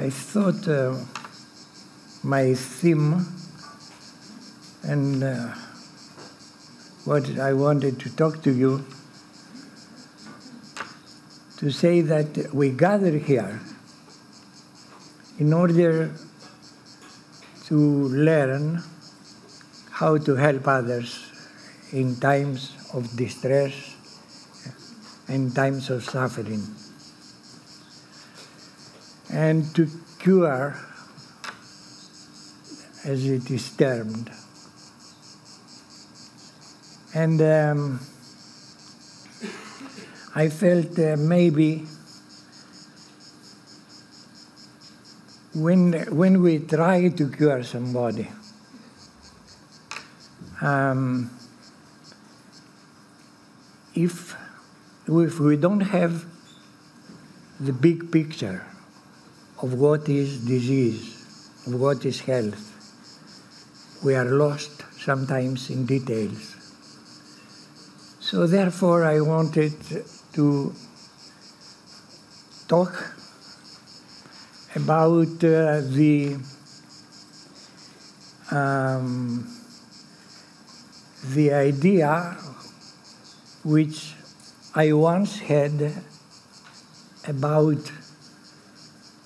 I thought uh, my theme and uh, what I wanted to talk to you to say that we gather here in order to learn how to help others in times of distress and times of suffering and to cure as it is termed. And um, I felt uh, maybe when, when we try to cure somebody, um, if, if we don't have the big picture of what is disease, of what is health, we are lost sometimes in details. So therefore I wanted to talk about uh, the um, the idea which I once had about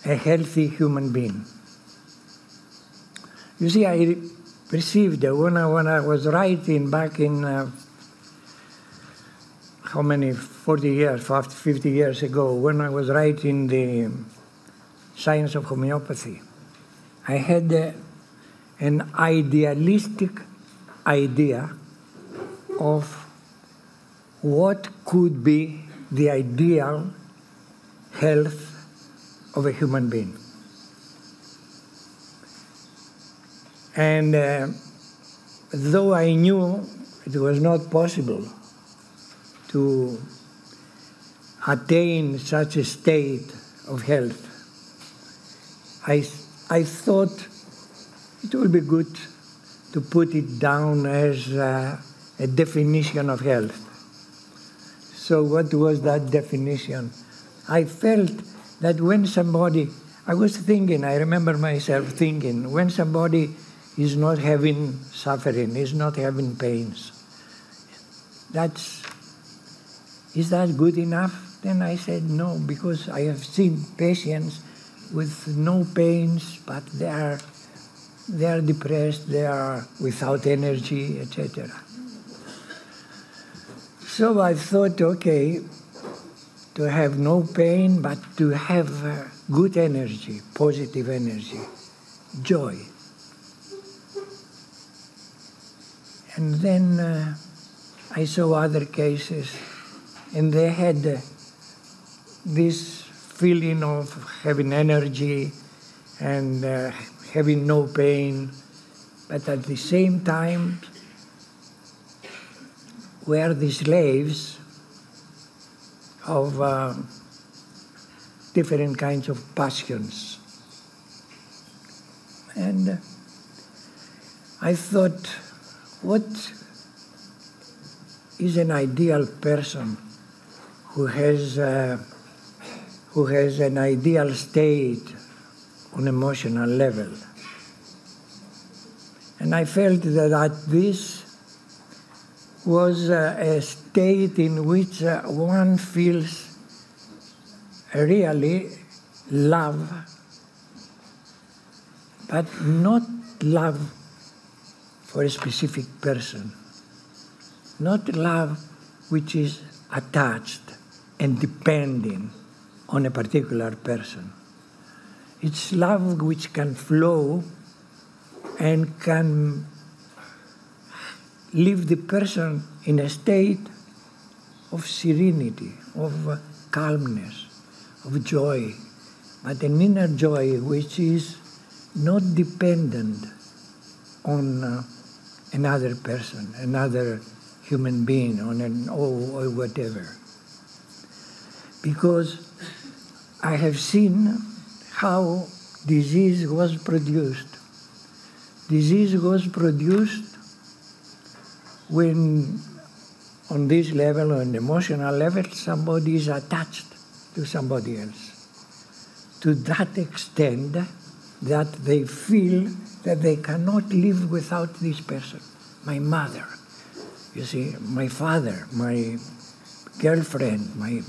a healthy human being. You see, I perceived when I, when I was writing back in uh, how many 40 years 50 years ago when i was writing the science of homeopathy i had uh, an idealistic idea of what could be the ideal health of a human being and uh, though i knew it was not possible to attain such a state of health. I, I thought it would be good to put it down as a, a definition of health. So, what was that definition? I felt that when somebody, I was thinking, I remember myself thinking, when somebody is not having suffering, is not having pains, that's is that good enough? Then I said no, because I have seen patients with no pains, but they are, they are depressed, they are without energy, etc. So I thought, okay, to have no pain, but to have uh, good energy, positive energy, joy. And then uh, I saw other cases and they had uh, this feeling of having energy and uh, having no pain, but at the same time were the slaves of uh, different kinds of passions. And uh, I thought, what is an ideal person? who has uh, who has an ideal state on emotional level. And I felt that at this was a state in which uh, one feels really love, but not love for a specific person, not love which is attached and depending on a particular person. It's love which can flow and can leave the person in a state of serenity, of calmness, of joy, but an inner joy which is not dependent on uh, another person, another human being, on an or, or whatever because I have seen how disease was produced. Disease was produced when, on this level, on emotional level, somebody is attached to somebody else, to that extent that they feel that they cannot live without this person. My mother, you see, my father, my girlfriend, my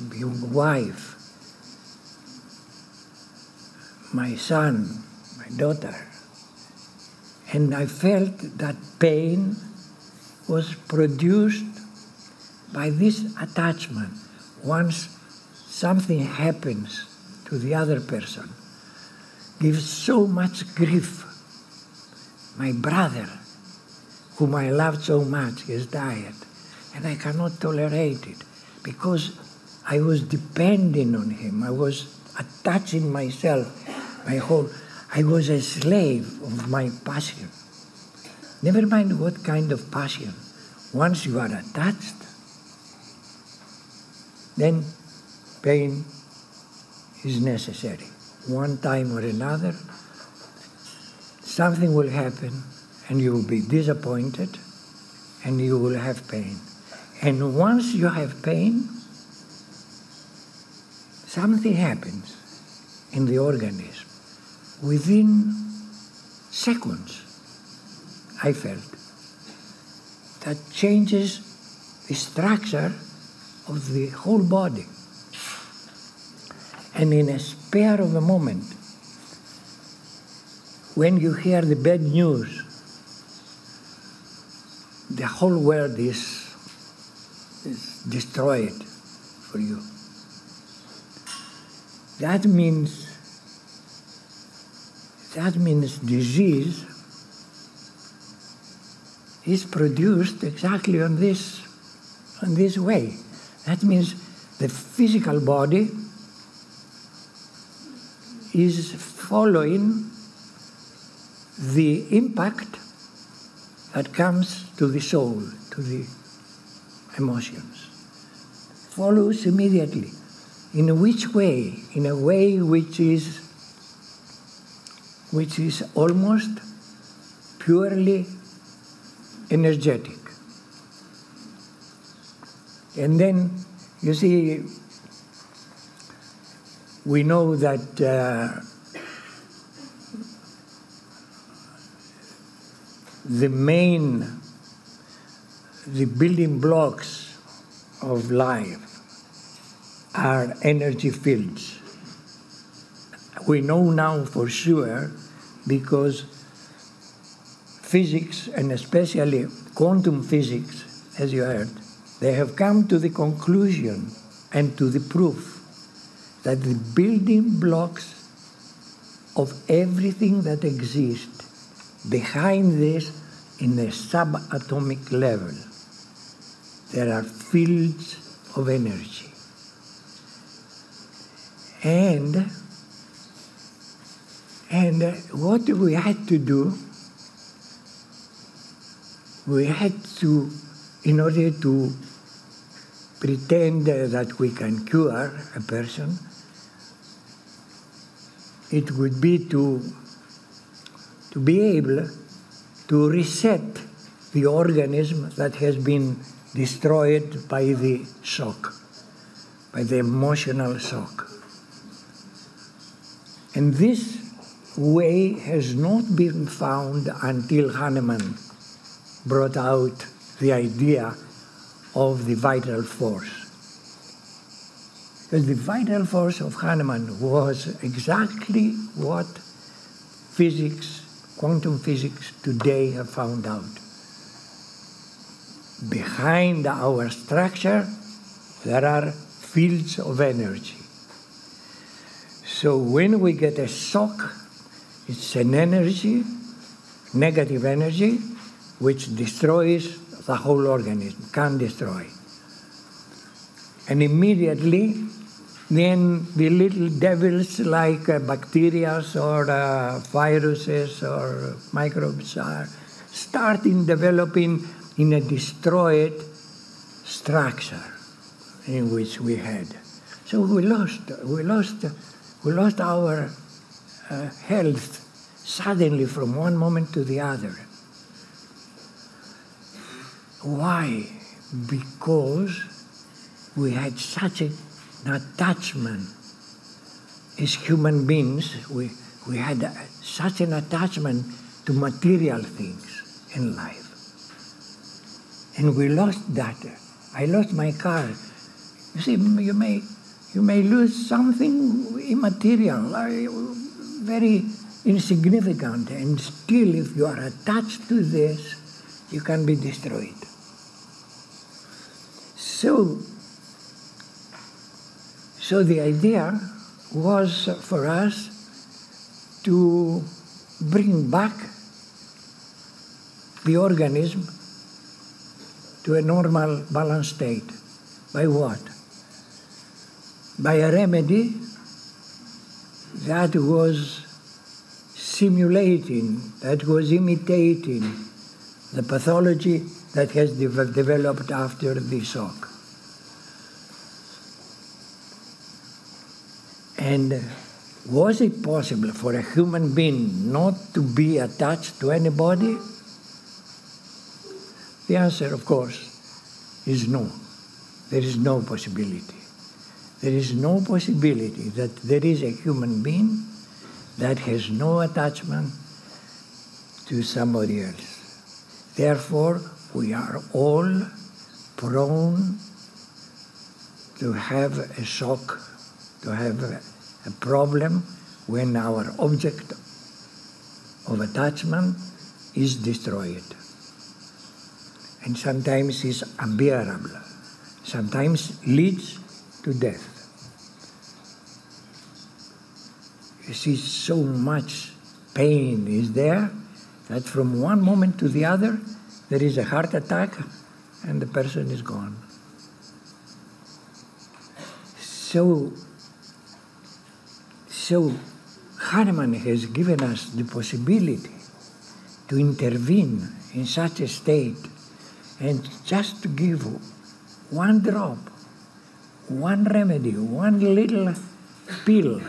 wife, my son, my daughter. And I felt that pain was produced by this attachment. Once something happens to the other person, gives so much grief. My brother, whom I loved so much, has died, and I cannot tolerate it because I was depending on him. I was attaching myself, my whole. I was a slave of my passion. Never mind what kind of passion. Once you are attached, then pain is necessary. One time or another, something will happen and you will be disappointed and you will have pain. And once you have pain, something happens in the organism within seconds, I felt, that changes the structure of the whole body. And in a spare of a moment, when you hear the bad news, the whole world is, is destroyed for you. That means that means disease is produced exactly on this on this way. That means the physical body is following the impact that comes to the soul, to the emotions. Follows immediately. In which way? In a way which is which is almost purely energetic. And then, you see, we know that uh, the main, the building blocks of life are energy fields. We know now for sure because physics, and especially quantum physics, as you heard, they have come to the conclusion and to the proof that the building blocks of everything that exists behind this in the subatomic level there are fields of energy. And and what we had to do we had to in order to pretend that we can cure a person, it would be to, to be able to reset the organism that has been destroyed by the shock, by the emotional shock. And this way has not been found until Hahnemann brought out the idea of the vital force. Because the vital force of Hahnemann was exactly what physics, quantum physics today have found out. Behind our structure, there are fields of energy. So when we get a shock, it's an energy, negative energy, which destroys the whole organism, can destroy. And immediately, then the little devils like uh, bacteria or uh, viruses or microbes are starting developing in a destroyed structure in which we had. So we lost, we lost, we lost our uh, health suddenly from one moment to the other. Why? Because we had such an attachment as human beings, we, we had such an attachment to material things in life. And we lost that. I lost my car. You see, you may, you may lose something immaterial, uh, very insignificant, and still, if you are attached to this, you can be destroyed. So, so the idea was for us to bring back the organism to a normal balanced state. By what? By a remedy that was simulating, that was imitating the pathology that has de developed after the shock. And uh, was it possible for a human being not to be attached to anybody? The answer, of course, is no. There is no possibility. There is no possibility that there is a human being that has no attachment to somebody else. Therefore, we are all prone to have a shock, to have a, problem when our object of attachment is destroyed and sometimes is unbearable, sometimes leads to death. You see, so much pain is there that from one moment to the other, there is a heart attack and the person is gone. So, so Hahnemann has given us the possibility to intervene in such a state and just to give one drop, one remedy, one little pill,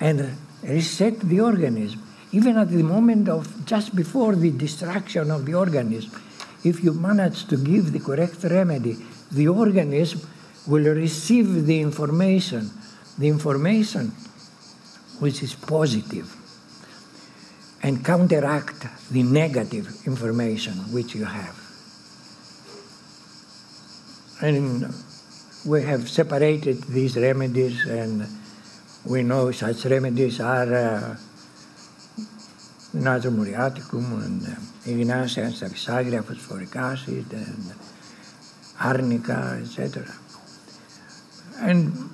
and reset the organism, even at the moment of just before the destruction of the organism, if you manage to give the correct remedy, the organism will receive the information, the information which is positive, and counteract the negative information which you have. And we have separated these remedies, and we know such remedies are uh, Natrium muriaticum and uh, Ignatia and Staphysagria, phosphoric acid, and arnica, etc. And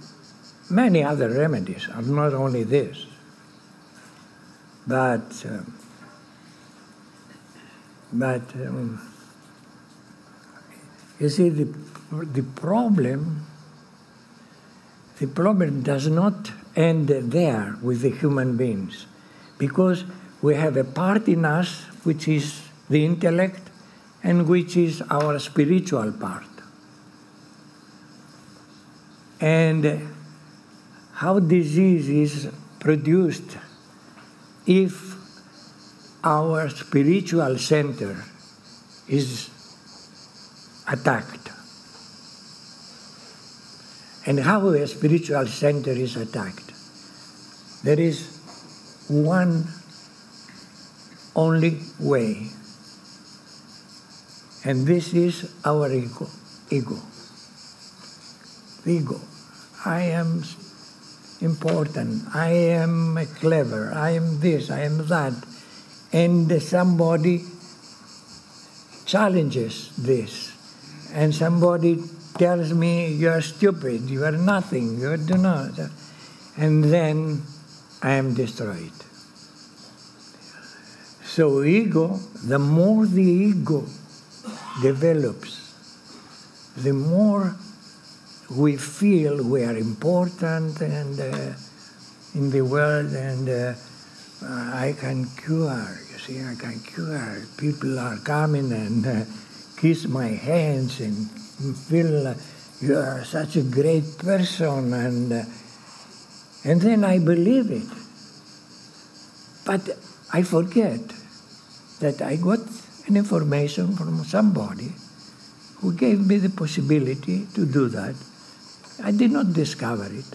many other remedies, are not only this. But, uh, but um, you see, the the problem, the problem does not end there with the human beings, because we have a part in us which is the intellect and which is our spiritual part. And how disease is produced if our spiritual center is attacked and how a spiritual center is attacked. There is one only way, and this is our ego. Ego. Ego. I am important. I am clever. I am this. I am that. And somebody challenges this, and somebody tells me you're stupid, you are nothing, you do not. And then I am destroyed. So, ego, the more the ego develops, the more we feel we are important and uh, in the world and uh, I can cure, you see, I can cure. People are coming and uh, kiss my hands and feel you are such a great person, and uh, and then I believe it. But I forget that I got an information from somebody who gave me the possibility to do that. I did not discover it.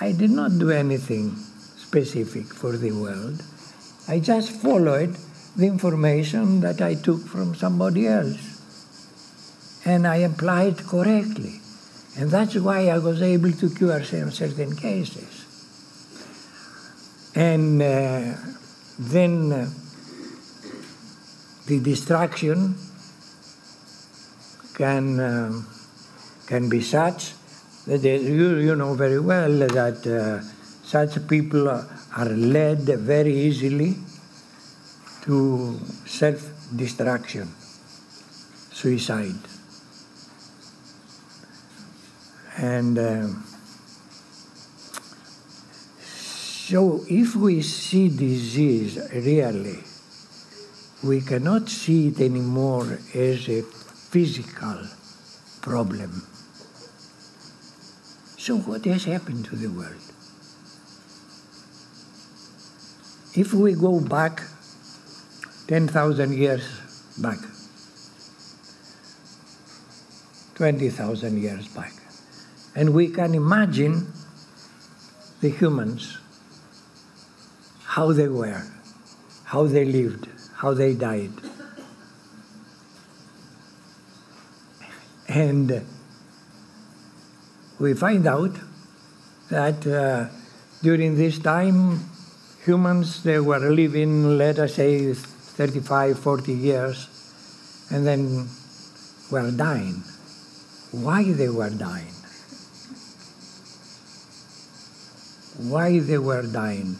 I did not do anything specific for the world. I just followed the information that I took from somebody else. And I applied correctly. And that's why I was able to cure some certain cases. And uh, then uh, the distraction can, uh, can be such that you, you know very well that uh, such people are led very easily to self-destruction, suicide. And uh, so if we see disease really, we cannot see it anymore as a physical problem. So what has happened to the world? If we go back 10,000 years back, 20,000 years back, and we can imagine the humans, how they were, how they lived, how they died. And we find out that uh, during this time humans, they were living, let us say, 35, 40 years, and then were dying. Why they were dying? Why they were dying?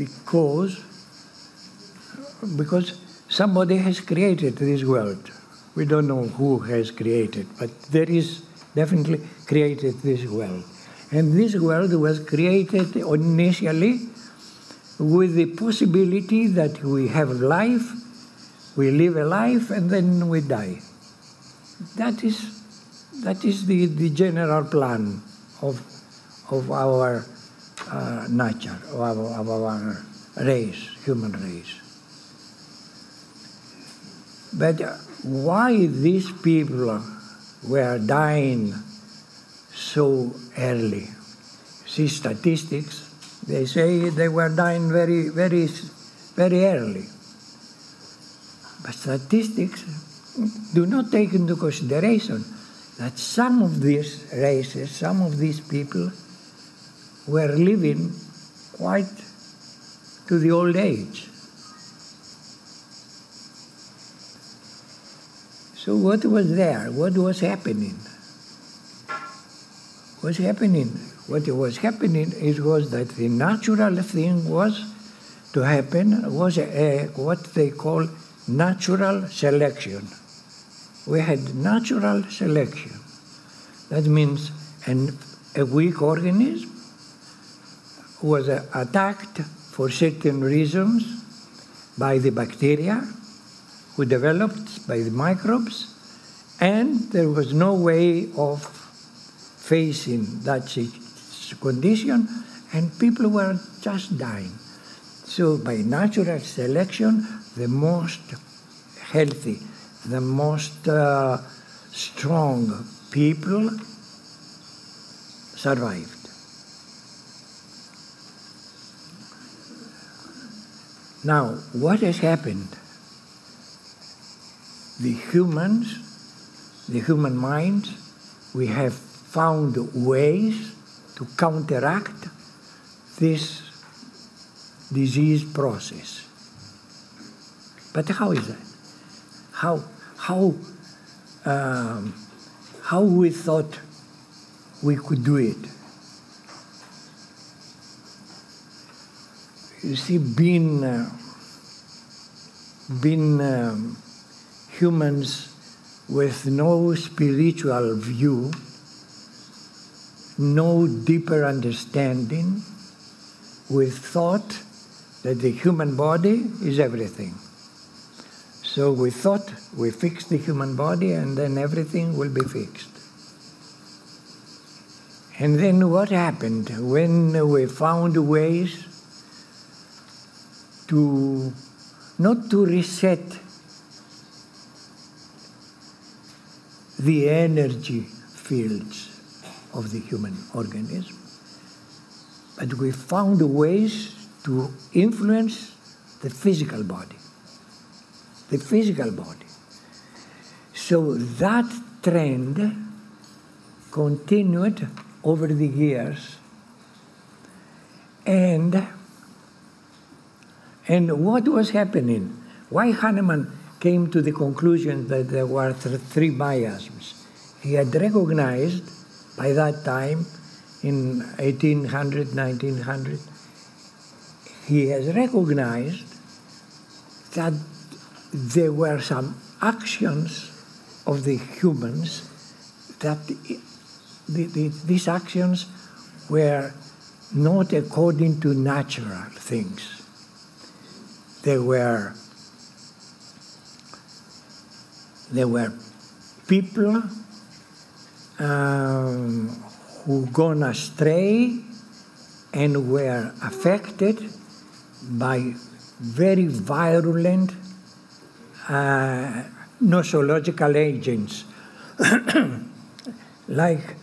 Because, because somebody has created this world. We don't know who has created, but there is definitely created this world. And this world was created initially with the possibility that we have life, we live a life, and then we die. That is, that is the, the general plan of, of our uh, nature, of our, of our race, human race. But why these people were dying so early. See statistics, they say they were dying very, very, very early. But statistics do not take into consideration that some of these races, some of these people were living quite to the old age. So what was there? What was happening? was happening. What was happening it was that the natural thing was to happen was a, what they call natural selection. We had natural selection. That means an, a weak organism was attacked for certain reasons by the bacteria who developed by the microbes, and there was no way of facing that condition, and people were just dying. So, by natural selection, the most healthy, the most uh, strong people survived. Now, what has happened? The humans, the human minds, we have found ways to counteract this disease process. But how is that? How, how, um, how we thought we could do it? You see, being, uh, being um, humans with no spiritual view, no deeper understanding, with thought that the human body is everything. So we thought we fixed the human body and then everything will be fixed. And then what happened when we found ways to not to reset the energy fields, of the human organism. But we found ways to influence the physical body. The physical body. So that trend continued over the years. And, and what was happening? Why Hahnemann came to the conclusion that there were th- three miasms? He had recognized by that time, in 1800, 1900, he has recognized that there were some actions of the humans that the, the, these actions were not according to natural things. They were there were people um, who gone astray and were affected by very virulent uh, nosological agents like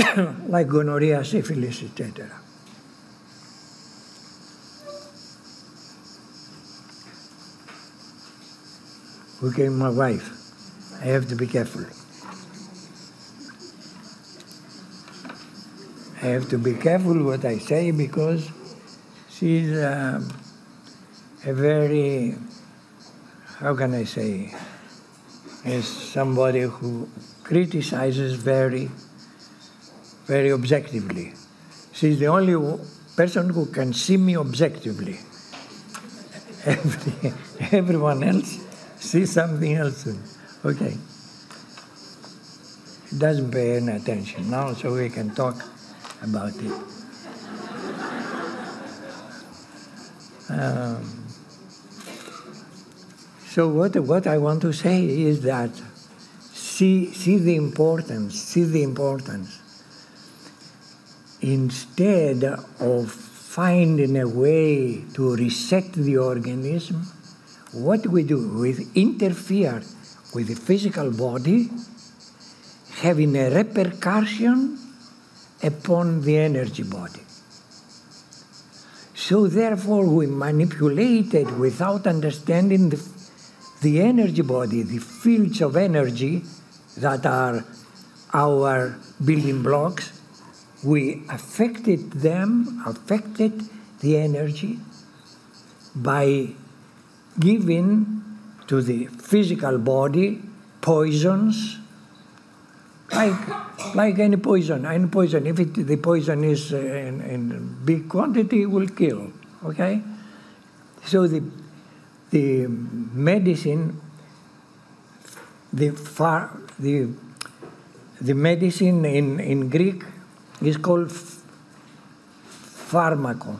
like gonorrhea, syphilis, etc. Okay, my wife. I have to be careful. I have to be careful what I say because she's um, a very, how can I say, is somebody who criticizes very, very objectively. She's the only person who can see me objectively. Every, everyone else sees something else. Okay. He doesn't pay any attention now, so we can talk about it. Um, so what, what I want to say is that see, see the importance, see the importance. Instead of finding a way to reset the organism, what we do, we interfere with the physical body, having a repercussion upon the energy body. So therefore we manipulated without understanding the, the energy body, the fields of energy that are our building blocks. We affected them, affected the energy by giving to the physical body poisons like, like any poison, any poison, if it, the poison is uh, in, in big quantity, will kill. Okay, so the the medicine, the far, the the medicine in in Greek is called pharmaco.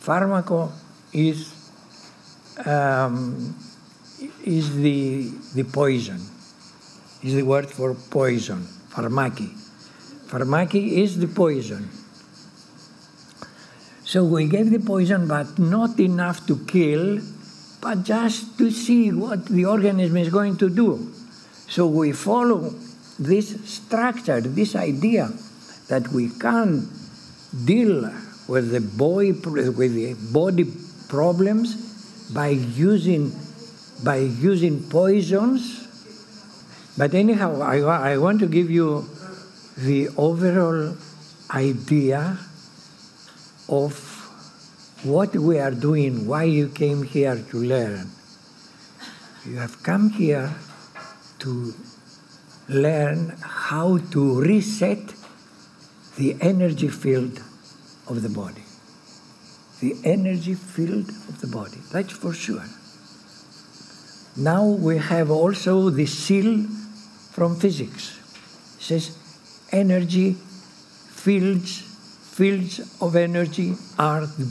Pharmaco is um, is the the poison is the word for poison, pharmaki. Pharmaki is the poison. So we gave the poison, but not enough to kill, but just to see what the organism is going to do. So we follow this structure, this idea that we can deal with the boy with the body problems by using by using poisons but anyhow, I, I want to give you the overall idea of what we are doing, why you came here to learn. You have come here to learn how to reset the energy field of the body. The energy field of the body, that's for sure. Now we have also the seal from physics. It says energy fields, fields of energy are the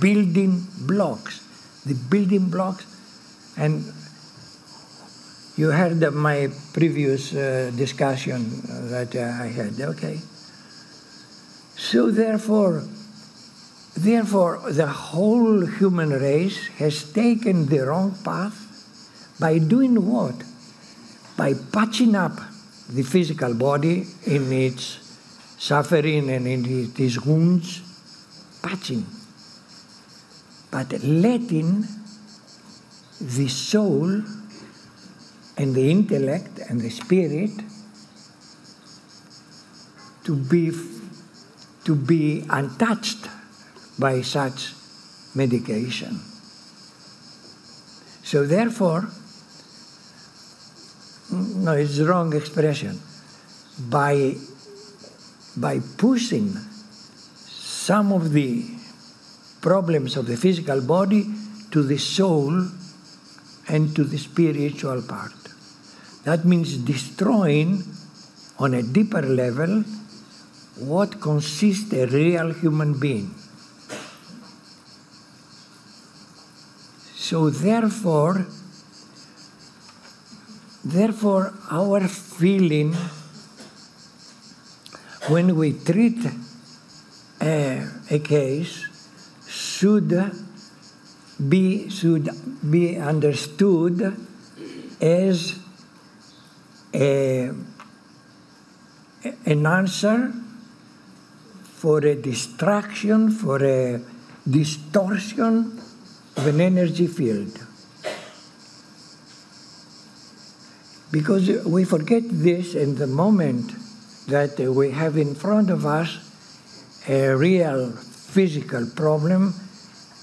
building blocks. The building blocks, and you heard my previous uh, discussion that uh, I had. Okay. So therefore, therefore, the whole human race has taken the wrong path by doing what? by patching up the physical body in its suffering and in its wounds, patching. But letting the soul and the intellect and the spirit to be to be untouched by such medication. So therefore, no, it's the wrong expression. By by pushing some of the problems of the physical body to the soul and to the spiritual part. That means destroying on a deeper level what consists a real human being. So therefore, therefore our feeling when we treat a, a case should be should be understood as a, an answer for a distraction, for a distortion of an energy field. Because we forget this in the moment that we have in front of us a real physical problem,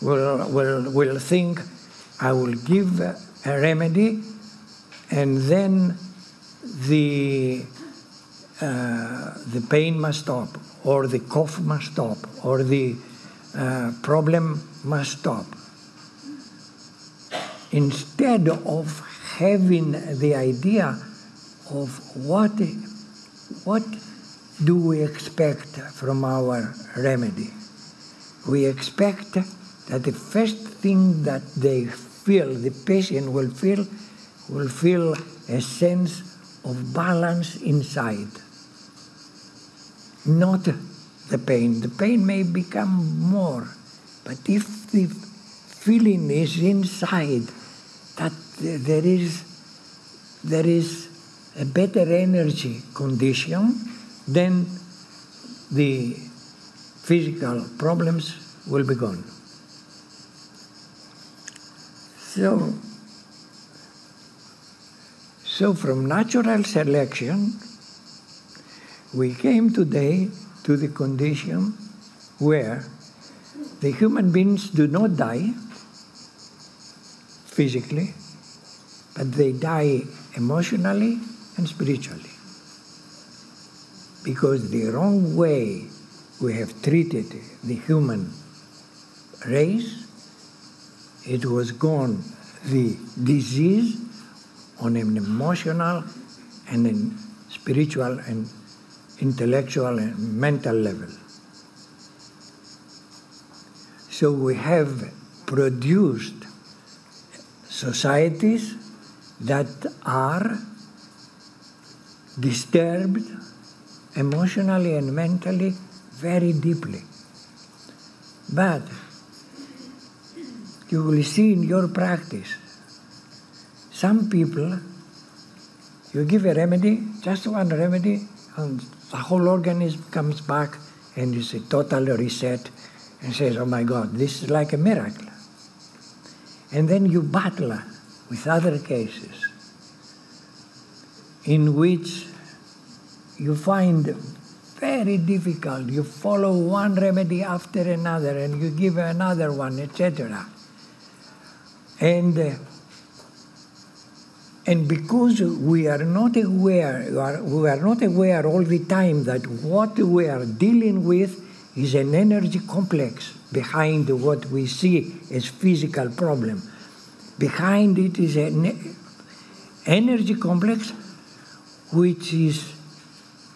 we'll, we'll, we'll think, I will give a remedy, and then the, uh, the pain must stop, or the cough must stop, or the uh, problem must stop. Instead of having the idea of what what do we expect from our remedy? We expect that the first thing that they feel, the patient will feel, will feel a sense of balance inside. Not the pain. The pain may become more, but if the feeling is inside that there is, there is a better energy condition, then the physical problems will be gone. So, so from natural selection, we came today to the condition where the human beings do not die physically, they die emotionally and spiritually. Because the wrong way we have treated the human race, it was gone the disease on an emotional and an spiritual and intellectual and mental level. So we have produced societies that are disturbed emotionally and mentally very deeply. But you will see in your practice, some people, you give a remedy, just one remedy, and the whole organism comes back and is a total reset and says, oh my God, this is like a miracle. And then you battle with other cases in which you find very difficult. You follow one remedy after another and you give another one, etc. And, uh, and because we are not aware, we are not aware all the time that what we are dealing with is an energy complex behind what we see as physical problem. Behind it is an energy complex which is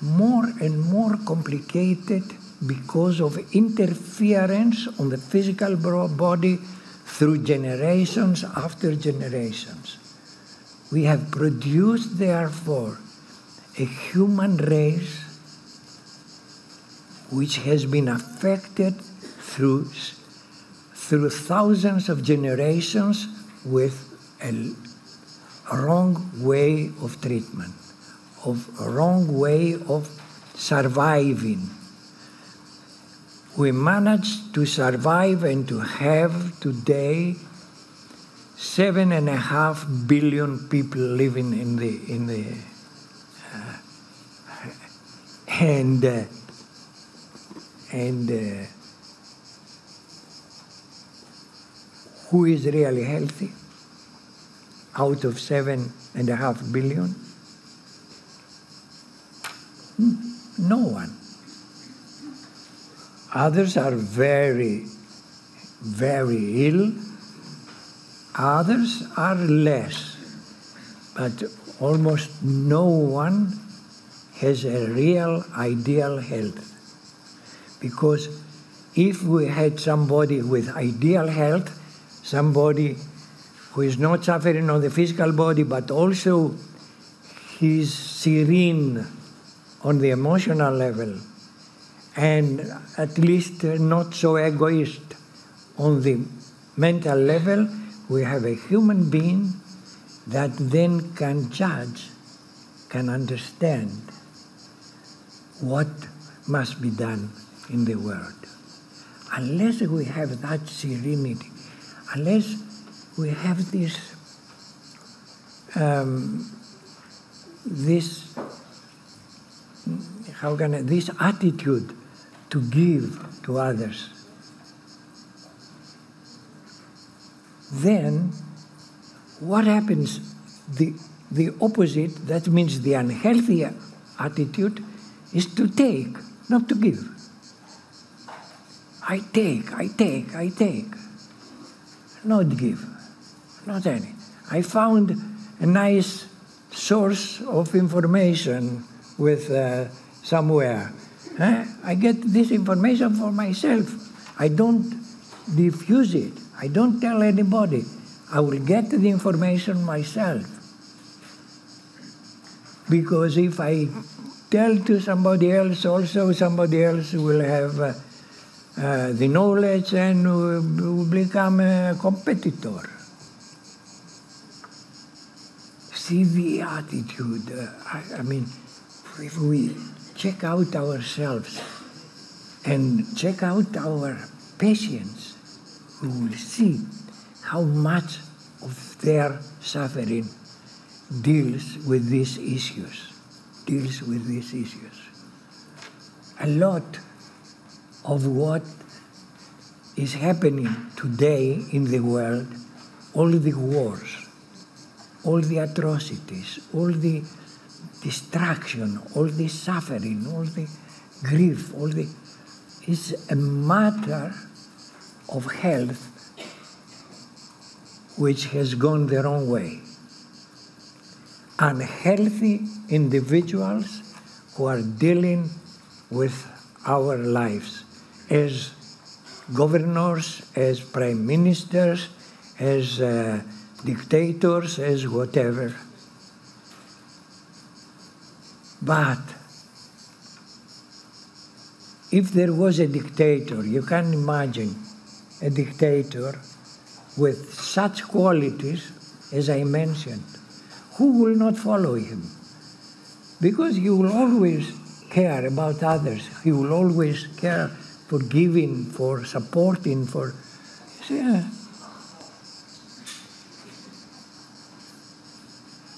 more and more complicated because of interference on the physical body through generations after generations. We have produced, therefore, a human race which has been affected through, through thousands of generations with a wrong way of treatment of a wrong way of surviving. We managed to survive and to have today seven and a half billion people living in the in the uh, and uh, and uh, who is really healthy out of seven and a half billion? Hmm, no one. Others are very, very ill. Others are less. But almost no one has a real ideal health. Because if we had somebody with ideal health, somebody who is not suffering on the physical body, but also he's serene on the emotional level, and at least not so egoist on the mental level, we have a human being that then can judge, can understand what must be done in the world. Unless we have that serenity, unless we have this um, this how can I, this attitude to give to others, then what happens? The the opposite, that means the unhealthy attitude, is to take, not to give. I take, I take, I take. Not give, not any. I found a nice source of information with uh, somewhere. I get this information for myself. I don't diffuse it. I don't tell anybody. I will get the information myself. Because if I tell to somebody else, also somebody else will have uh, Eh, the knowledge and will become a competitor. See the attitude. I, I mean, if we check out ourselves and check out our patients, we will see how much of their suffering deals with these issues, deals with these issues. A lot of what is happening today in the world, all the wars, all the atrocities, all the destruction, all the suffering, all the grief, all the is a matter of health which has gone the wrong way. Unhealthy individuals who are dealing with our lives as governors, as prime ministers, as uh, dictators, as whatever. But if there was a dictator, you can imagine a dictator with such qualities as I mentioned, who will not follow him? Because he will always care about others. He will always care for giving, for supporting, for. Yeah.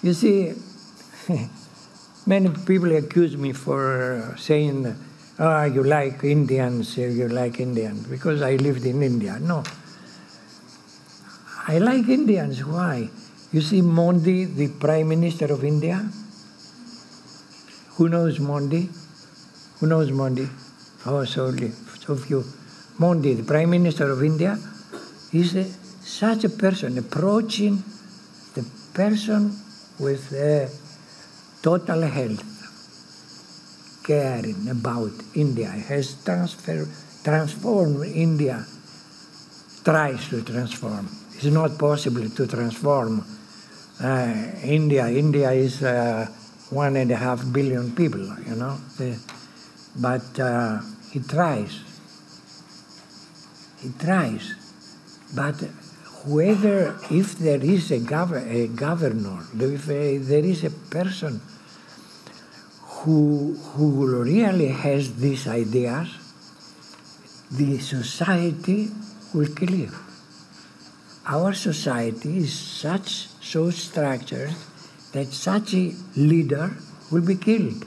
You see, many people accuse me for saying, "Ah, oh, you like Indians, you like Indians," because I lived in India. No. I like Indians. Why? You see, Modi, the Prime Minister of India. Who knows Modi? Who knows Modi? Oh, so few. Modi, the Prime Minister of India, is a, such a person approaching the person with uh, total health, caring about India, has transfer, transformed India, tries to transform. It's not possible to transform uh, India. India is uh, one and a half billion people, you know. The, but uh, he tries. He tries. But whether, if there is a, gov- a governor, if a, there is a person who, who really has these ideas, the society will kill you. Our society is such so structured that such a leader will be killed,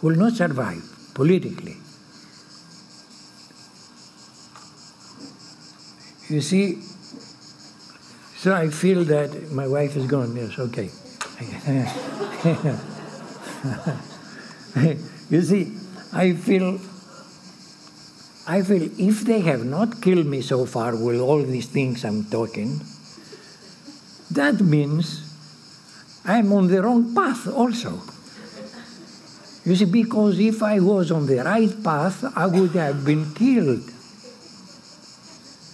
will not survive politically. You see, so I feel that my wife is gone. Yes, okay. you see, I feel I feel if they have not killed me so far with all these things I'm talking, that means I'm on the wrong path also. You see, because if I was on the right path, I would have been killed.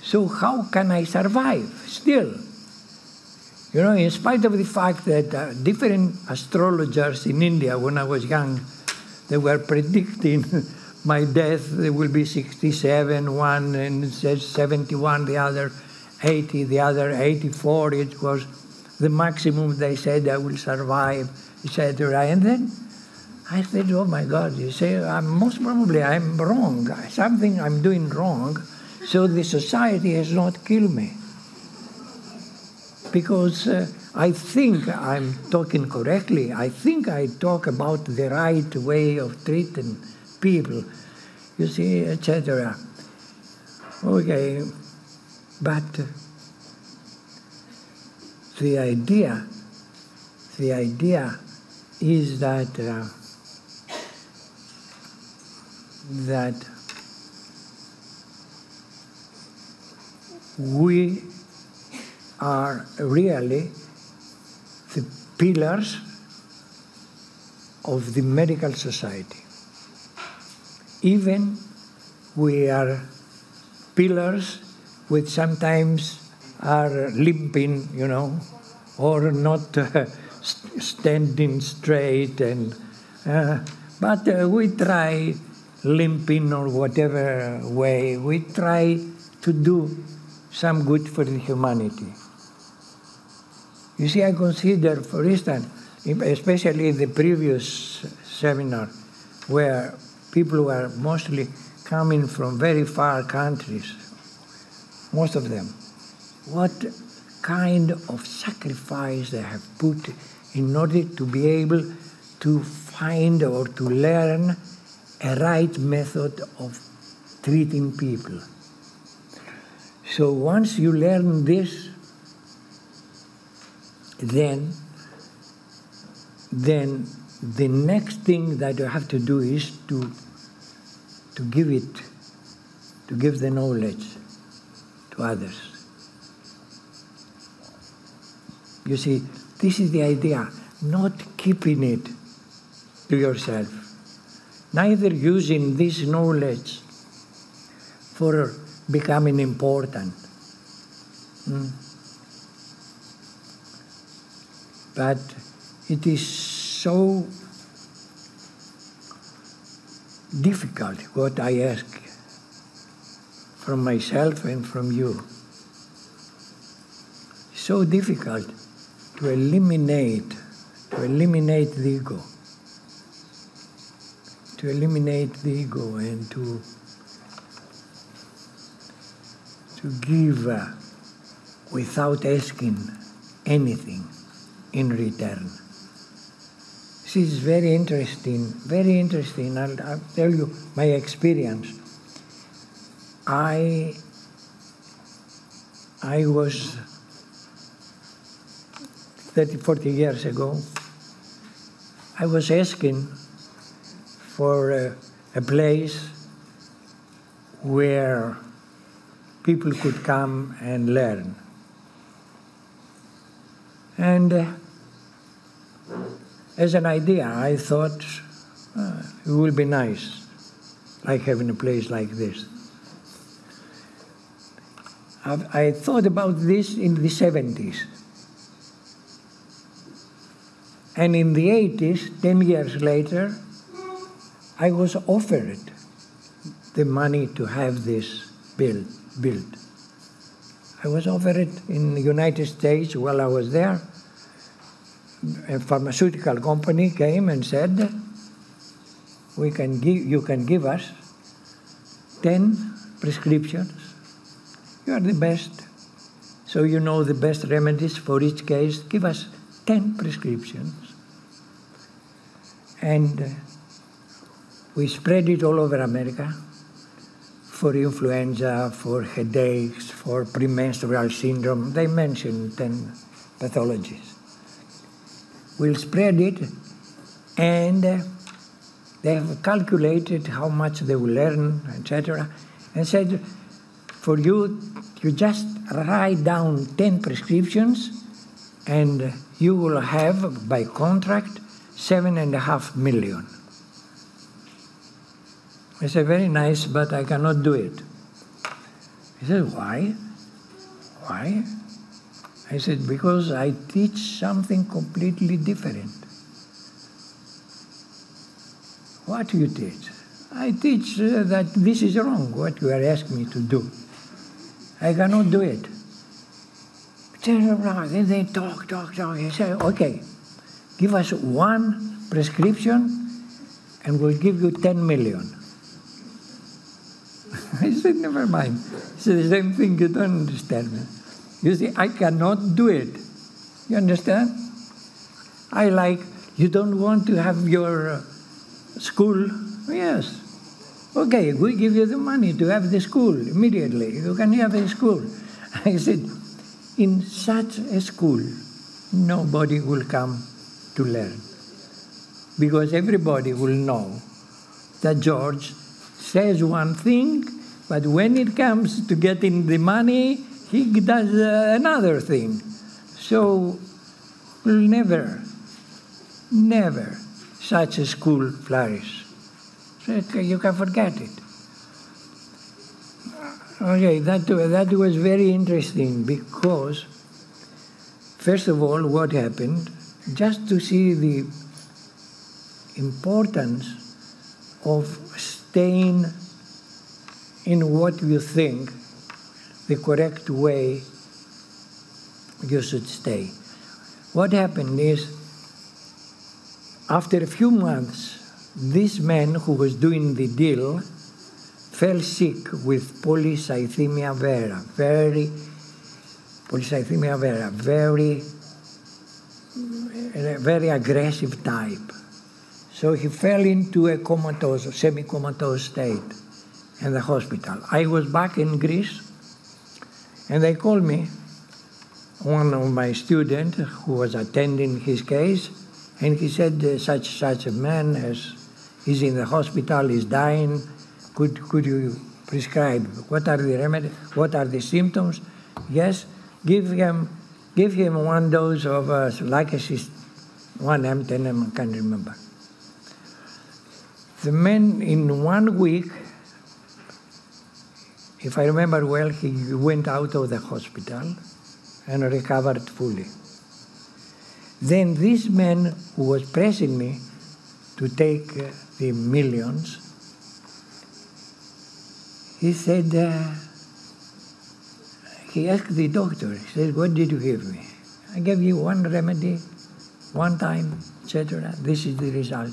So how can I survive still? You know, in spite of the fact that uh, different astrologers in India, when I was young, they were predicting my death, there will be 67, one and says 71, the other 80, the other 84. It was the maximum they said I will survive, etc. And then I said, oh my God, you say, I'm, most probably I'm wrong. Something I'm doing wrong, so the society has not killed me. Because uh, I think I'm talking correctly. I think I talk about the right way of treating people, you see, etc. Okay, but the idea, the idea is that uh, that we are really the pillars of the medical society. Even we are pillars which sometimes are limping, you know, or not uh, standing straight, and uh, but uh, we try limping or whatever way. We try to do some good for the humanity. You see, I consider, for instance, especially the previous seminar, where people were mostly coming from very far countries, most of them, what kind of sacrifice they have put in order to be able to find or to learn a right method of treating people. So once you learn this, then then the next thing that you have to do is to to give it to give the knowledge to others. You see, this is the idea, not keeping it to yourself, neither using this knowledge for becoming important. Mm. But it is so difficult what I ask from myself and from you. So difficult to eliminate, to eliminate the ego, to eliminate the ego and to to give without asking anything in return. This is very interesting, very interesting. I'll, I'll tell you my experience. I I was 30, 40 years ago, I was asking for a, a place where people could come and learn. And uh, as an idea, I thought uh, it would be nice, like having a place like this. I've, I thought about this in the 70s. And in the 80s, 10 years later, I was offered the money to have this built. Built. I was offered it in the United States while I was there. a pharmaceutical company came and said, we can give, you can give us 10 prescriptions. You are the best. So you know the best remedies for each case. Give us 10 prescriptions. And uh, we spread it all over America for influenza, for headaches, for premenstrual syndrome. They mentioned 10 pathologies. We'll spread it and they have calculated how much they will earn, etc., and said, for you, you just write down 10 prescriptions and you will have, by contract, seven and a half million. I said, very nice, but I cannot do it. He said, why? Why? I said, because I teach something completely different. What do you teach? I teach uh, that this is wrong, what you are asking me to do. I cannot do it. Then they talk, talk, talk. He said, okay, give us one prescription and we'll give you 10 million. I said, never mind. He said, the same thing, you don't understand me. You see, I cannot do it. You understand? I like, you don't want to have your uh, School? Yes. Okay, we give you the money to have the school immediately. You can have a school. I said, in such a school, nobody will come to learn. Because everybody will know that George says one thing, but when it comes to getting the money, he does uh, another thing. So we'll never, never such a school flourish. You can forget it. Okay, that, that was very interesting because, first of all, what happened, just to see the importance of staying in what you think the correct way you should stay. What happened is after a few months, this man who was doing the deal fell sick with polycythemia vera, very polycythemia vera, very very aggressive type. So he fell into a comatose, semi-comatose state in the hospital. I was back in Greece, and they called me. One of my students who was attending his case and he said, uh, such such a man as is in the hospital, is dying. Could could you prescribe? What are the remedies? What are the symptoms? Yes, give him give him one dose of uh, Lachesis, one M, ten M, I can't remember. The man in one week, if I remember well, he went out of the hospital and recovered fully. Then this man who was pressing me to take uh, the millions, he said, uh, he asked the doctor, he said, what did you give me? I gave you one remedy, one time, etc. This is the result.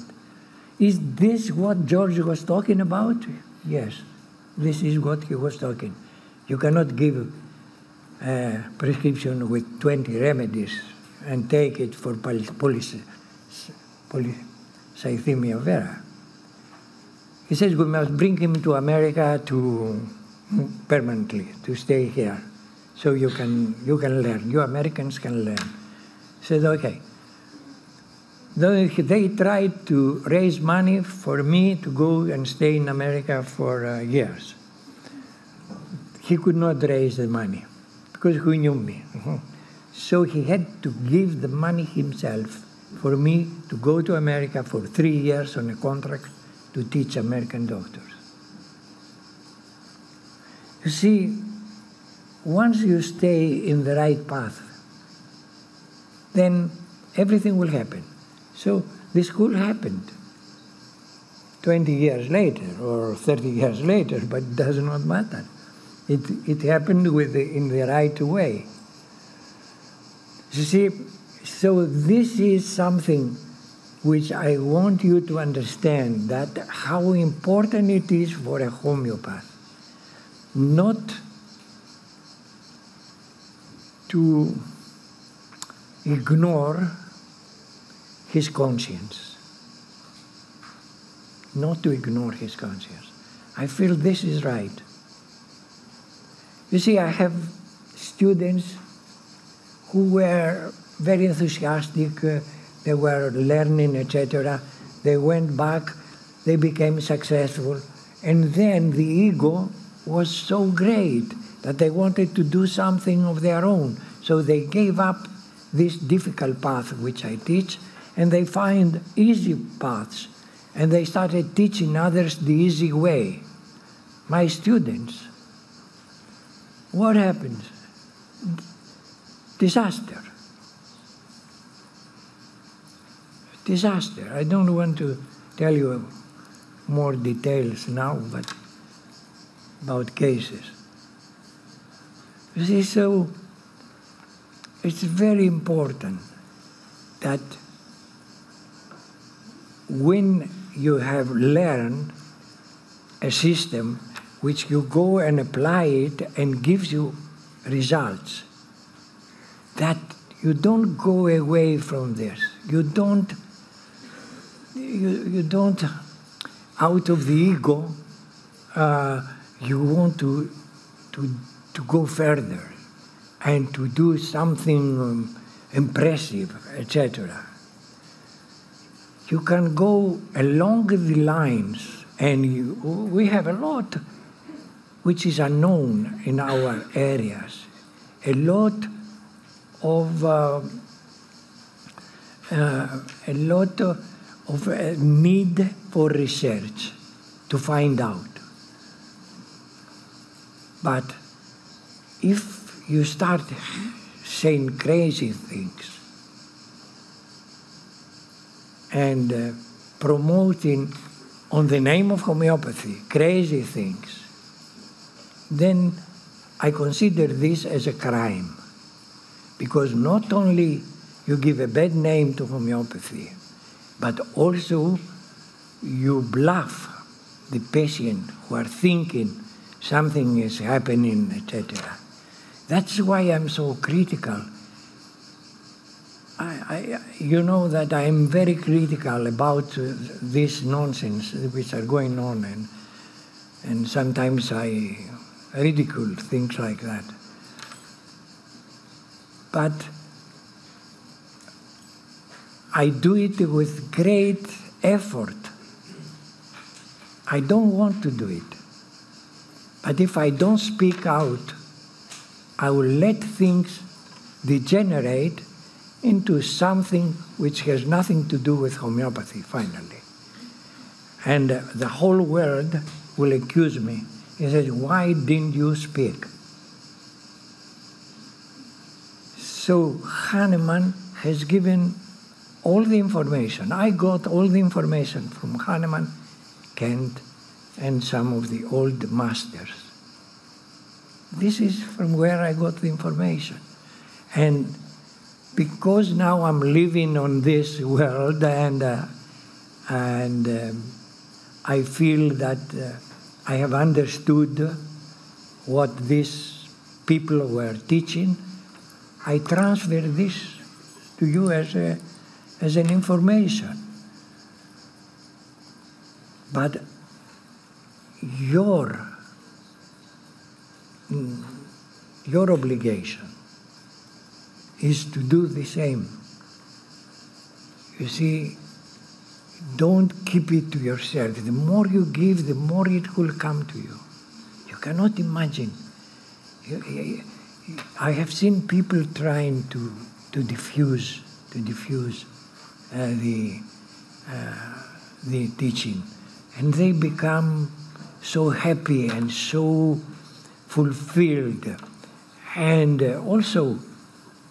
Is this what George was talking about? Yes, this is what he was talking. You cannot give a prescription with 20 remedies and take it for polycythemia vera. He says we must bring him to America to mm, permanently to stay here, so you can you can learn. You Americans can learn. He said okay. They tried to raise money for me to go and stay in America for uh, years. He could not raise the money because he knew me. So he had to give the money himself for me to go to America for three years on a contract to teach American doctors. You see, once you stay in the right path, then everything will happen. So this school happened 20 years later or 30 years later, but it does not matter. It, it happened with the, in the right way. You see, So this is something which I want you to understand that how important it is for a homeopath not to ignore his conscience. Not to ignore his conscience. I feel this is right. You see, I have students who were very enthusiastic, uh, they were learning, etc. They went back, they became successful, and then the ego was so great that they wanted to do something of their own. So they gave up this difficult path which I teach, and they find easy paths, and they started teaching others the easy way. My students, what happens? Disaster. Disaster. I don't want to tell you more details now, but about cases. You see, so it's very important that when you have learned a system which you go and apply it and gives you results, that you don't go away from this. You don't, you, you don't, out of the ego, uh, you want to, to, to go further and to do something um, impressive, etc. You can go along the lines, and you, we have a lot which is unknown in our areas. A lot of uh, uh, a lot of uh, need for research to find out. But if you start saying crazy things and uh, promoting on the name of homeopathy crazy things, then I consider this as a crime. Because not only you give a bad name to homeopathy, but also you bluff the patient who are thinking something is happening, etc. That's why I'm so critical. I, I, you know that I'm very critical about uh, this nonsense which are going on, and, and sometimes I ridicule things like that. But I do it with great effort. I don't want to do it. But if I don't speak out, I will let things degenerate into something which has nothing to do with homeopathy, finally. And uh, the whole world will accuse me. He says, Why didn't you speak? So Hahnemann has given all the information. I got all the information from Hahnemann, Kent, and some of the old masters. This is from where I got the information. And because now I'm living on this world and, uh, and um, I feel that uh, I have understood what these people were teaching, I transfer this to you as, a, as an information. But your your obligation is to do the same. You see, don't keep it to yourself. The more you give, the more it will come to you. You cannot imagine. I have seen people trying to, to diffuse, to diffuse uh, the, uh, the teaching, and they become so happy and so fulfilled and also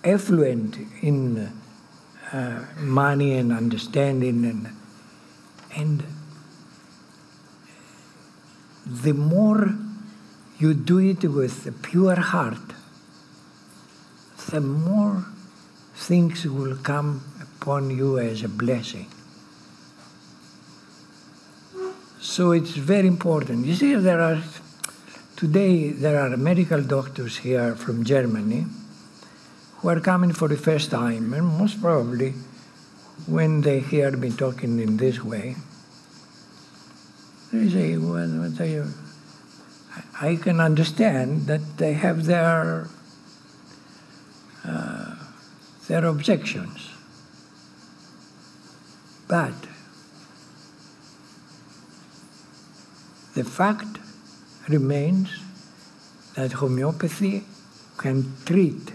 affluent in uh, money and understanding and and the more you do it with a pure heart the more things will come upon you as a blessing. So it's very important. You see, there are today there are medical doctors here from Germany who are coming for the first time, and most probably, when they hear me talking in this way, they say, "Well, what are you?" I can understand that they have their uh, their objections, but the fact remains that homeopathy can treat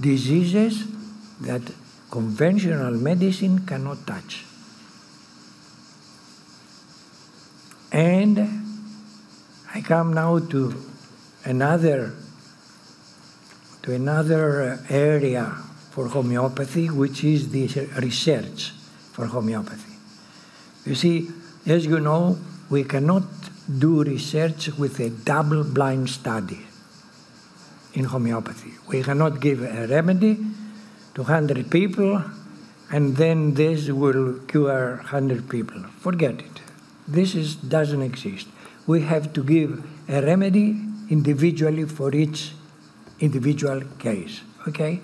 diseases that conventional medicine cannot touch. And I come now to another to another area for homeopathy, which is the research for homeopathy. You see, as you know, we cannot do research with a double blind study in homeopathy. We cannot give a remedy to 100 people and then this will cure 100 people. Forget it. This is, doesn't exist. We have to give a remedy individually for each individual case. Okay?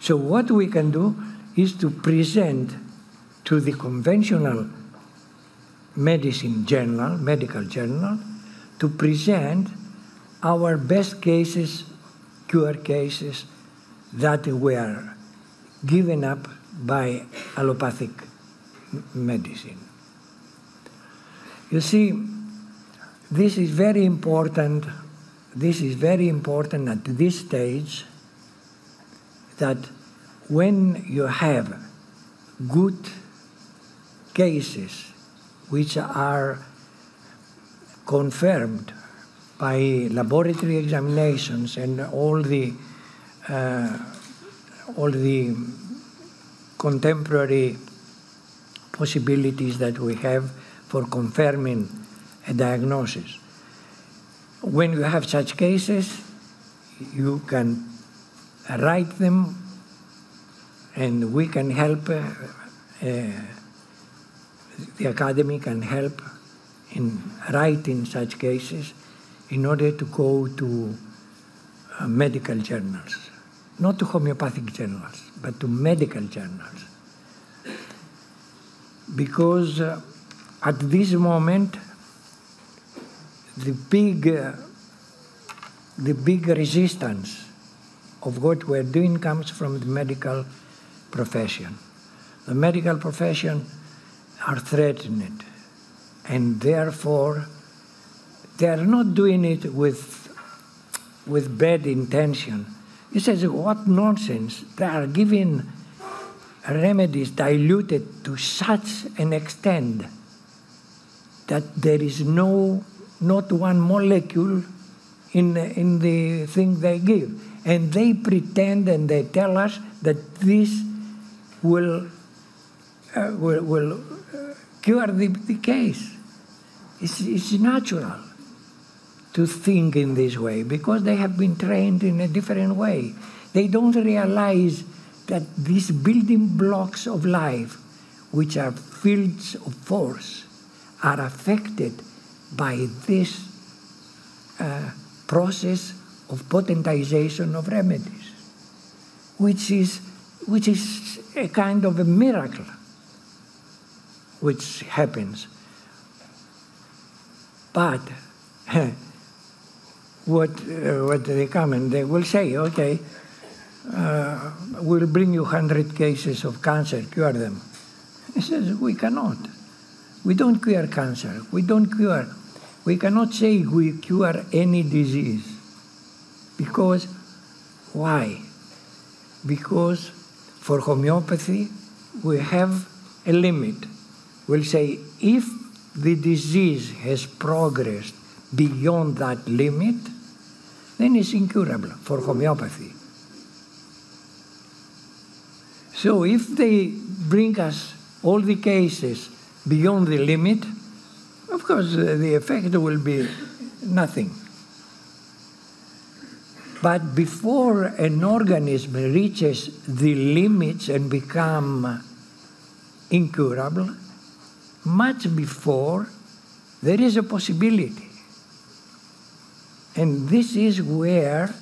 So, what we can do is to present to the conventional medicine journal, medical journal, to present our best cases, cure cases that were given up by allopathic medicine. You see, this is very important. This is very important at this stage that when you have good cases which are confirmed by laboratory examinations and all the uh, all the contemporary possibilities that we have for confirming a diagnosis. When you have such cases, you can write them and we can help uh, uh, the Academy can help in writing such cases in order to go to uh, medical journals, not to homeopathic journals, but to medical journals. Because uh, at this moment, the big, uh, the big resistance of what we're doing comes from the medical profession. The medical profession are threatened, and therefore they are not doing it with, with bad intention. He says, What nonsense! They are giving remedies diluted to such an extent that there is no, not one molecule in, in the thing they give. And they pretend and they tell us that this will, uh, will, will cure the, the case. It's, it's natural to think in this way because they have been trained in a different way. They don't realize that these building blocks of life, which are fields of force, are affected by this uh, process of potentization of remedies, which is, which is a kind of a miracle which happens. But what, uh, what they come and they will say, okay, uh, we'll bring you 100 cases of cancer, cure them. He says, we cannot. We don't cure cancer. We don't cure. We cannot say we cure any disease. Because, why? Because for homeopathy, we have a limit We'll say if the disease has progressed beyond that limit, then it's incurable for homeopathy. So if they bring us all the cases beyond the limit, of course uh, the effect will be nothing. But before an organism reaches the limits and become incurable, much before there is a possibility. And this is where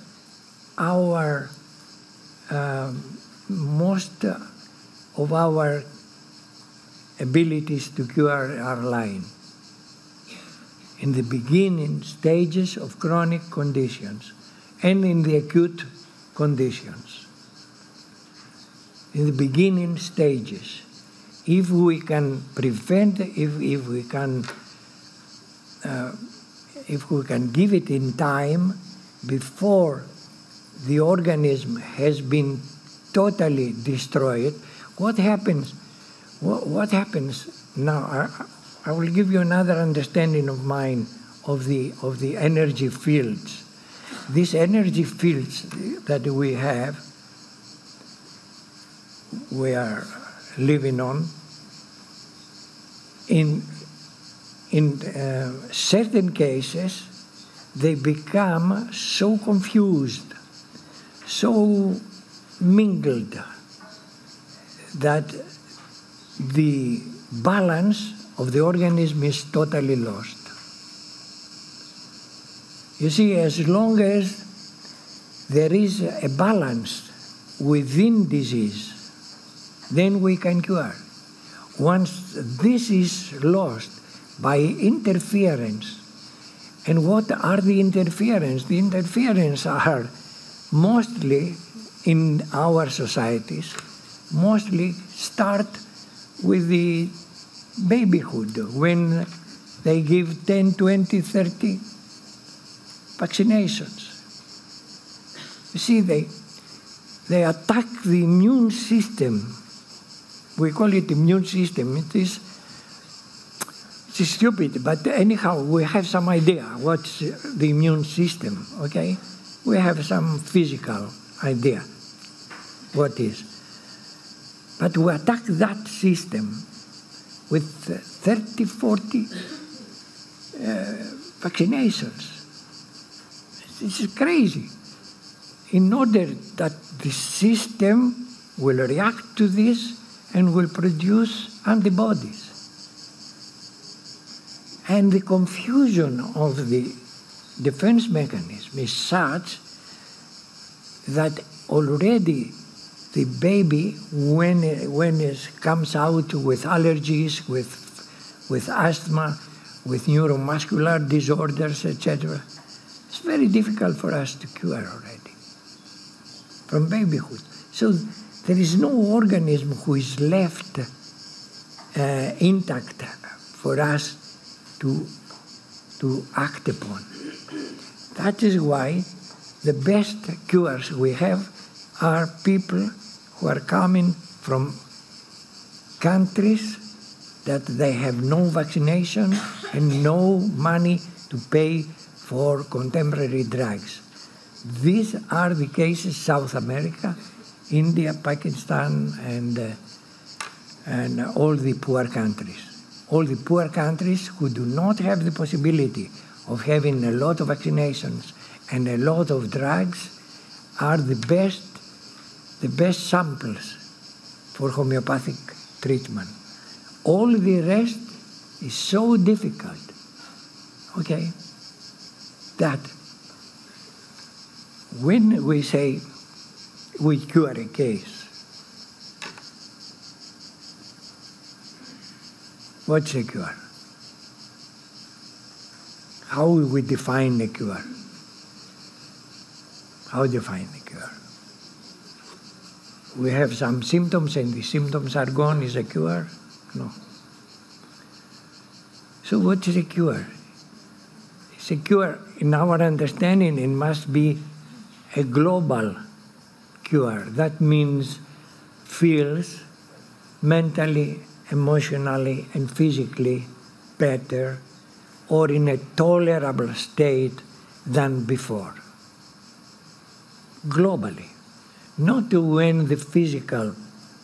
our uh, most of our abilities to cure are lying in the beginning stages of chronic conditions and in the acute conditions. In the beginning stages, if we can prevent, if, if we can, uh, if we can give it in time before the organism has been totally destroyed, what happens? What, what happens now? I, I will give you another understanding of mine of the of the energy fields. These energy fields that we have, we are living on. In in uh, certain cases, they become so confused, so mingled that the balance of the organism is totally lost. You see, as long as there is a balance within disease, then we can cure. Once this is lost by interference, and what are the interference? The interference are mostly in our societies, mostly start with the babyhood when they give 10, 20, 30 vaccinations. You see, they, they attack the immune system. We call it immune system. It is it's stupid, but anyhow, we have some idea what's the immune system, okay? We have some physical idea what is. But we attack that system with 30, 40 uh, vaccinations. This is crazy. In order that the system will react to this and will produce antibodies. And the confusion of the defense mechanism is such that already the baby, when it, when it comes out with allergies, with, with asthma, with neuromuscular disorders, etc., it's very difficult for us to cure already from babyhood. So there is no organism who is left uh, intact for us to, to act upon. That is why the best cures we have are people who are coming from countries that they have no vaccination and no money to pay for contemporary drugs. These are the cases South America, India, Pakistan, and, uh, and all the poor countries. All the poor countries who do not have the possibility of having a lot of vaccinations and a lot of drugs are the best the best samples for homeopathic treatment. All the rest is so difficult, okay, that when we say we cure a case, what's a cure? How we define the cure? How define the cure? we have some symptoms and the symptoms are gone is a cure? No. So what is a cure? A cure, in our understanding, it must be a global cure. That means feels mentally, emotionally, and physically better or in a tolerable state than before. Globally not when the physical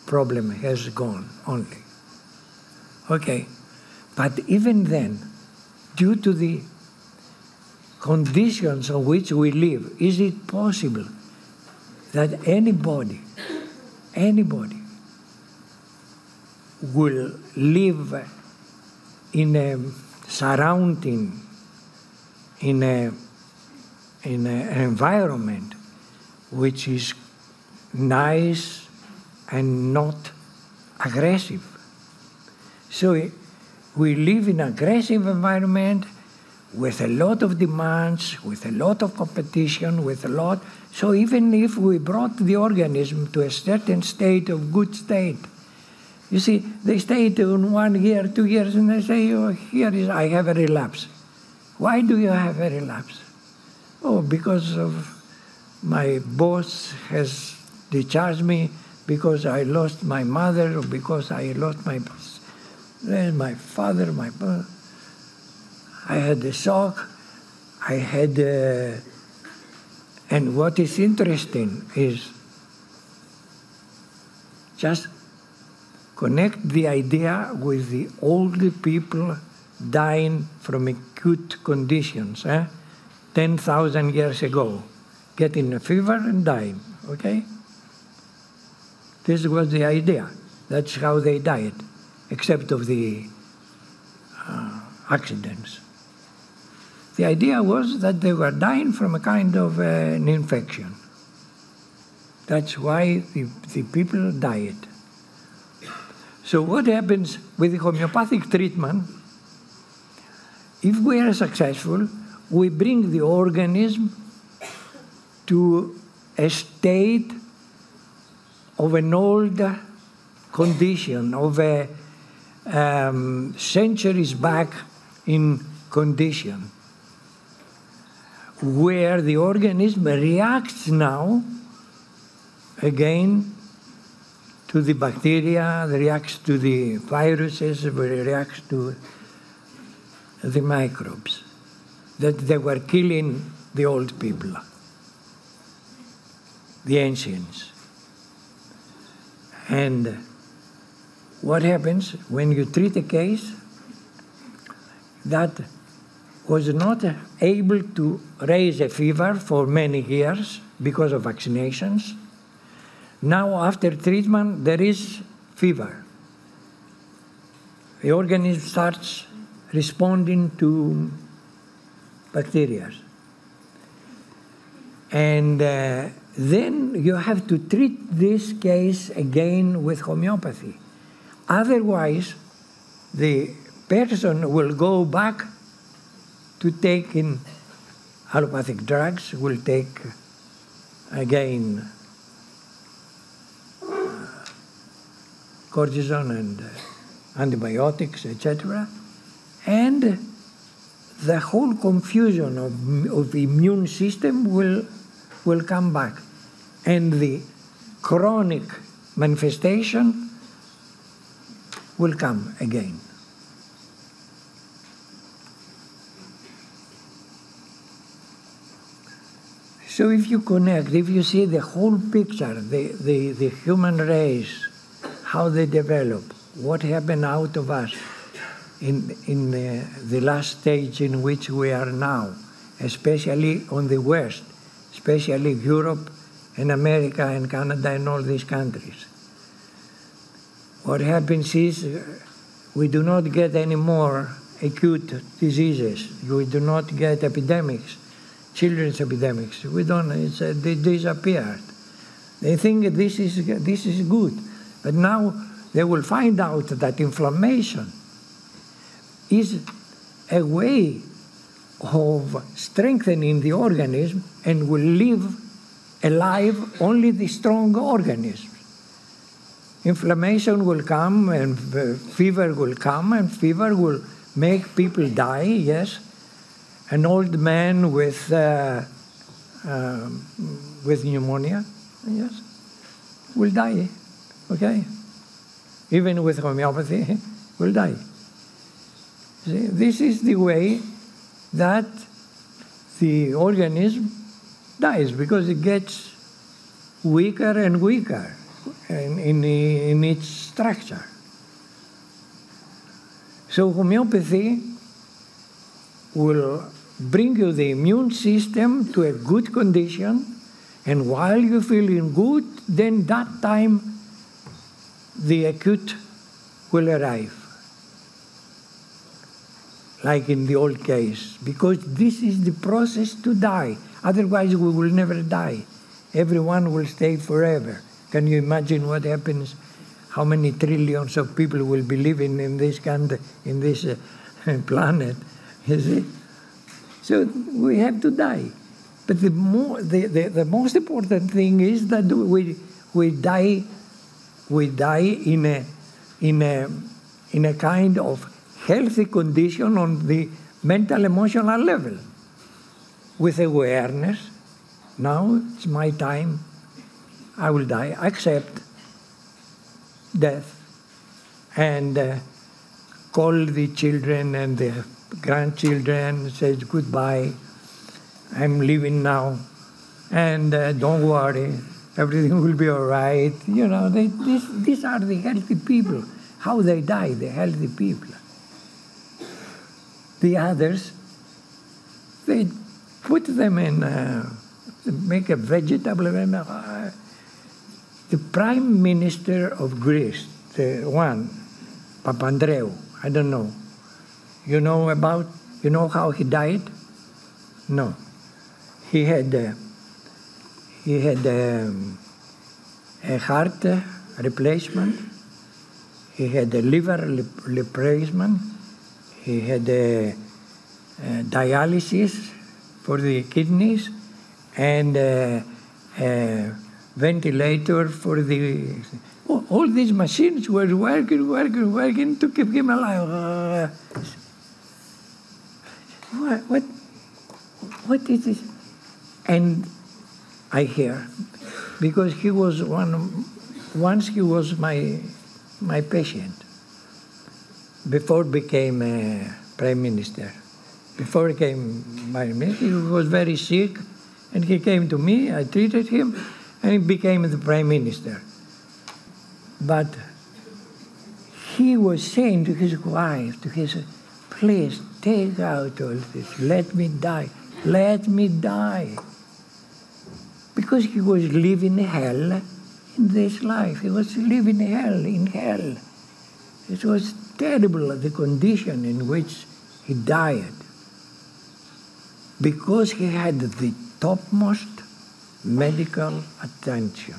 problem has gone only. Okay, but even then, due to the conditions on which we live, is it possible that anybody, anybody will live in a surrounding, in a in a, an environment which is nice and not aggressive. So we live in an aggressive environment with a lot of demands, with a lot of competition, with a lot. So even if we brought the organism to a certain state of good state, you see, they stay in one year, two years, and they say, oh, here is, I have a relapse. Why do you have a relapse? Oh, because of my boss has discharged me because I lost my mother or because I lost my eh, my father, my I had a shock. I had, uh, and what is interesting is just connect the idea with the older people dying from acute conditions. Eh? 10,000 years ago, getting a fever and dying, okay? This was the idea. That's how they died, except of the uh, accidents. The idea was that they were dying from a kind of uh, an infection. That's why the, the people died. So what happens with the homeopathic treatment, if we are successful, we bring the organism to a state of an old condition, of a um, centuries back in condition, where the organism reacts now again to the bacteria, reacts to the viruses, reacts to the microbes that they were killing the old people, the ancients. And what happens when you treat a case that was not able to raise a fever for many years because of vaccinations? Now, after treatment, there is fever. The organism starts responding to bacteria. And uh, then you have to treat this case again with homeopathy. Otherwise, the person will go back to taking allopathic drugs, will take again cortisone and uh, antibiotics, etc. And the whole confusion of, of the immune system will, will come back. And the chronic manifestation will come again. So if you connect, if you see the whole picture, the, the, the human race, how they develop, what happened out of us, in, in the, the last stage in which we are now, especially on the West, especially Europe and America and Canada and all these countries. What happens is uh, we do not get any more acute diseases. We do not get epidemics, children's epidemics. We don't, it's, uh, they disappeared. They think this is, this is good. But now they will find out that inflammation is a way of strengthening the organism and will leave alive only the strong organisms. Inflammation will come and fever will come, and fever will make people die, yes. An old man with, uh, uh, with pneumonia, yes, will die, okay? Even with homeopathy, will die. See, this is the way that the organism dies because it gets weaker and weaker in, in, in its structure. So homeopathy will bring you the immune system to a good condition, and while you're feeling good, then that time the acute will arrive. Like in the old case, because this is the process to die. Otherwise, we will never die. Everyone will stay forever. Can you imagine what happens? How many trillions of people will be living in this country, in this uh, planet? You see? So we have to die. But the, more, the, the, the most important thing is that we, we die we die in a, in a, in a kind of healthy condition on the mental emotional level with awareness. Now it's my time. I will die. I Accept death and uh, call the children and the grandchildren, says goodbye. I'm leaving now, and uh, don't worry, everything will be all right. You know, they, this, these are the healthy people. How they die, the healthy people. The others, they put them in, uh, make a vegetable. Uh, the prime minister of Greece, the one, Papandreou, I don't know. You know about, you know how he died? No. He had, uh, he had um, a heart replacement. He had a liver replacement. He had a, a dialysis for the kidneys and a, a ventilator for the. All these machines were working, working, working to keep him alive. What, what, what is this? And I hear, because he was one, once he was my, my patient, before became prime minister. Before he became prime minister, he was very sick, and he came to me, I treated him, and he became the prime minister. But he was saying to his wife, to his, please take out all this, let me die, let me die. Because he was living hell in this life. He was living hell in hell. It was terrible the condition in which he died. Because he had the topmost medical attention,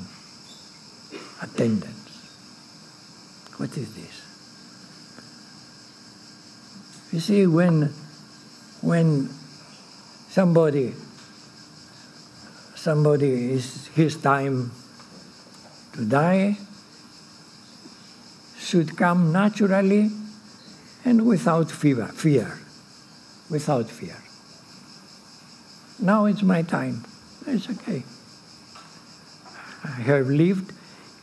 attendance. What is this? You see, when, when somebody, somebody is his time to die, should come naturally and without fear, fear, without fear. Now it's my time. It's okay. I have lived.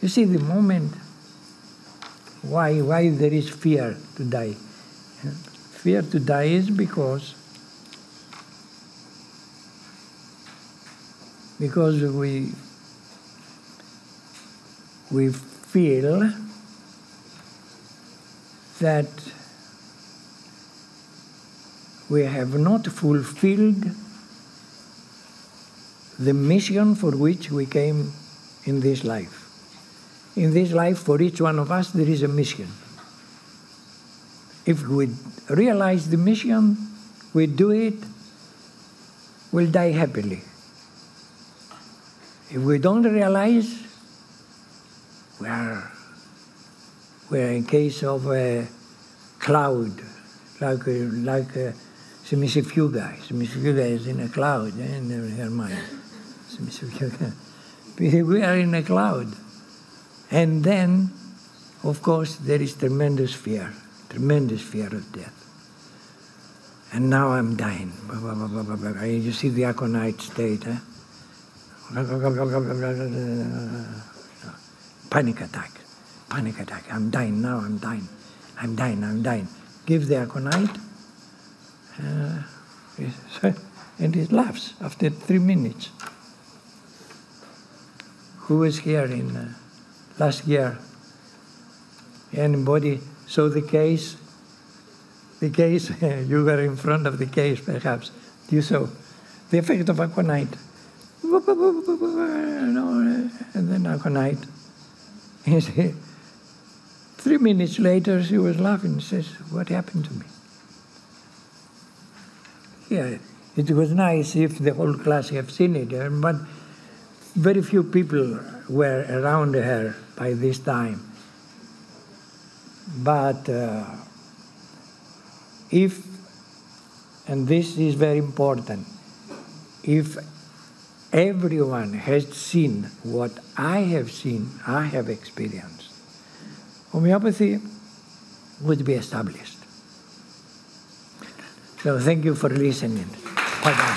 You see, the moment why why there is fear to die. Fear to die is because because we we feel that we have not fulfilled the mission for which we came in this life. In this life, for each one of us, there is a mission. If we realize the mission, we do it, we'll die happily. If we don't realize, we are we're in case of a cloud, like like a cimicifuga. Cimicifuga is in a cloud eh, in her mind. we are in a cloud. And then, of course, there is tremendous fear, tremendous fear of death. And now I'm dying. You see the aconite state, eh? Panic attack, panic attack. I'm dying now, I'm dying. I'm dying, I'm dying. Give the aconite, uh, and it laughs after three minutes. Who was here in uh, last year? Anybody saw the case? The case, you were in front of the case perhaps. You saw the effect of aconite. And then aconite. Three minutes later, she was laughing and says, What happened to me? Yeah, it was nice if the whole class have seen it, but very few people were around her by this time. But uh, if, and this is very important, if everyone has seen what I have seen, I have experienced, homeopathy would be established. So thank you for listening. Bye bye. Thank you.